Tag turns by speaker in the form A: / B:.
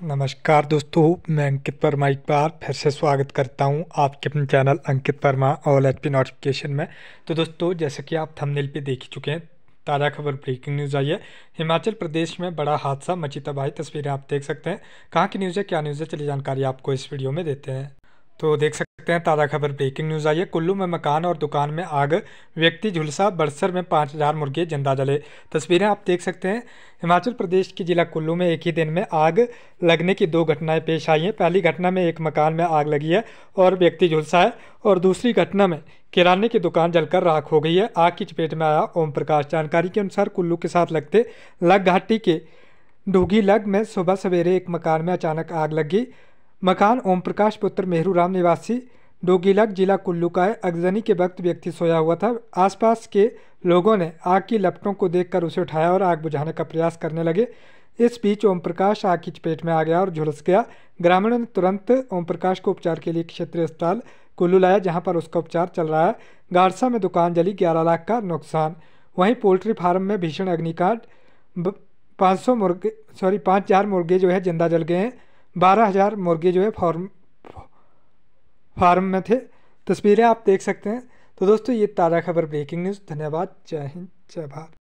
A: नमस्कार दोस्तों, मैं अंकित वर्मा एक बार फिर से स्वागत करता हूँ आपके अपने channel Ankit Verma all H P notification में। तो दोस्तों, जैसे कि आप थंबनेल पे देख ही चुके हैं, ताज़ा खबर, ब्रेकिंग न्यूज़ आई है। हिमाचल प्रदेश में बड़ा हादसा, मची तबाही, तस्वीरें आप देख सकते हैं। कहाँ की न्यूज़ है, क्या न्यूज़ है, चलिए जानकारी आपको इस वीडियो में देते हैं। तो देख सकते हैं, ताज़ा खबर ब्रेकिंग न्यूज़ आई है। कुल्लू में मकान और दुकान में आग, व्यक्ति झुलसा बरसर में पाँच हज़ार मुर्गे ज़िंदा जले। तस्वीरें आप देख सकते हैं। हिमाचल प्रदेश के जिला कुल्लू में एक ही दिन में आग लगने की दो घटनाएँ पेश आई हैं। पहली घटना में एक मकान में आग लगी है और व्यक्ति झुलसा है और दूसरी घटना में किराने की दुकान जलकर राख हो गई है। आग की चपेट में आया ओम प्रकाश। जानकारी के अनुसार कुल्लू के साथ लगते लग घाटी के डूगी लग में सुबह सवेरे एक मकान में अचानक आग लगी मकान ओम प्रकाश पुत्र मेहरू राम निवासी डोगीलक जिला कुल्लू का है। अगजनी के वक्त व्यक्ति सोया हुआ था। आसपास के लोगों ने आग की लपटों को देखकर उसे उठाया और आग बुझाने का प्रयास करने लगे। इस बीच ओम प्रकाश आग की चपेट में आ गया और झुलस गया। ग्रामीणों ने तुरंत ओम प्रकाश को उपचार के लिए क्षेत्रीय अस्पताल कुल्लू लाया, जहाँ पर उसका उपचार चल रहा है। गारसा में दुकान जली, ग्यारह लाख का नुकसान। वहीं पोल्ट्री फार्म में भीषण अग्निकांड। पाँच सौ मुर्गे, सॉरी, पाँच हज़ार मुर्गे जो है, ज़िंदा जल गए हैं। बारह हज़ार मुर्गे जो है फार्म फार्म में थे। तस्वीरें आप देख सकते हैं। तो दोस्तों, ये ताज़ा खबर ब्रेकिंग न्यूज़। धन्यवाद। जय हिंद। जय भारत।